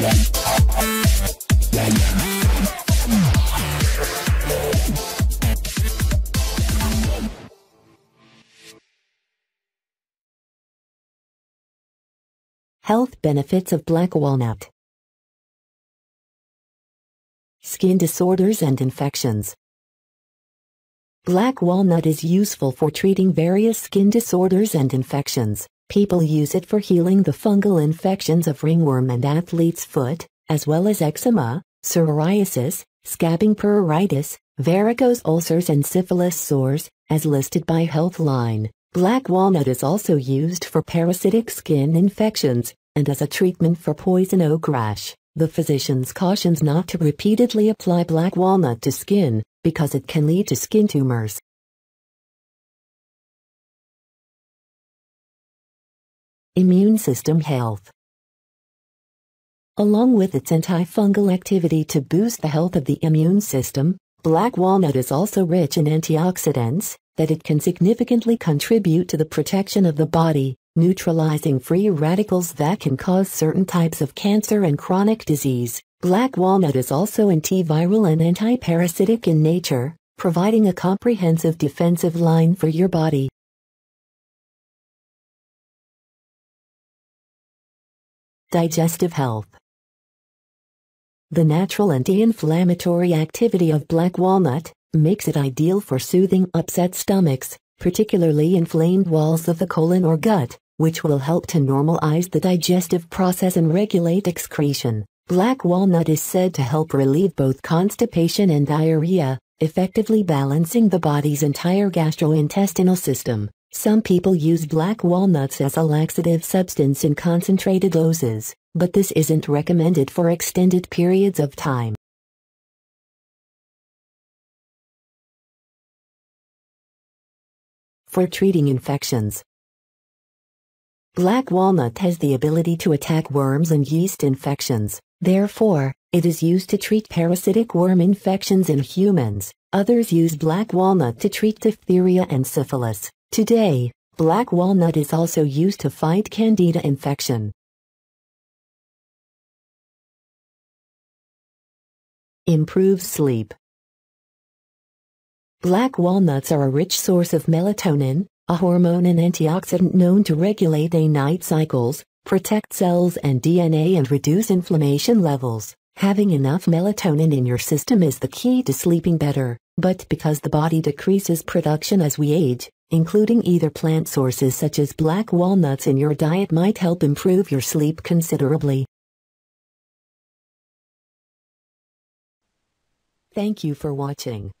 Health benefits of black walnut. Skin disorders and infections. Black walnut is useful for treating various skin disorders and infections. People use it for healing the fungal infections of ringworm and athlete's foot, as well as eczema, psoriasis, scabbing pruritus, varicose ulcers and syphilis sores, as listed by Healthline. Black walnut is also used for parasitic skin infections, and as a treatment for poison oak rash. The physicians cautions not to repeatedly apply black walnut to skin, because it can lead to skin tumors. Immune system health. Along with its antifungal activity to boost the health of the immune system, black walnut is also rich in antioxidants, that it can significantly contribute to the protection of the body, neutralizing free radicals that can cause certain types of cancer and chronic disease. Black walnut is also antiviral and antiparasitic in nature, providing a comprehensive defensive line for your body. Digestive health. The natural anti-inflammatory activity of black walnut makes it ideal for soothing upset stomachs, particularly inflamed walls of the colon or gut, which will help to normalize the digestive process and regulate excretion. Black walnut is said to help relieve both constipation and diarrhea, effectively balancing the body's entire gastrointestinal system. Some people use black walnuts as a laxative substance in concentrated doses, but this isn't recommended for extended periods of time. for treating infections. Black walnut has the ability to attack worms and yeast infections. Therefore, it is used to treat parasitic worm infections in humans. Others use black walnut to treat diphtheria and syphilis. Today, black walnut is also used to fight candida infection. Improves sleep. Black walnuts are a rich source of melatonin, a hormone and antioxidant known to regulate day-night cycles, protect cells and DNA and reduce inflammation levels. Having enough melatonin in your system is the key to sleeping better, but because the body decreases production as we age, including either plant sources such as black walnuts in your diet might help improve your sleep considerably. Thank you for watching.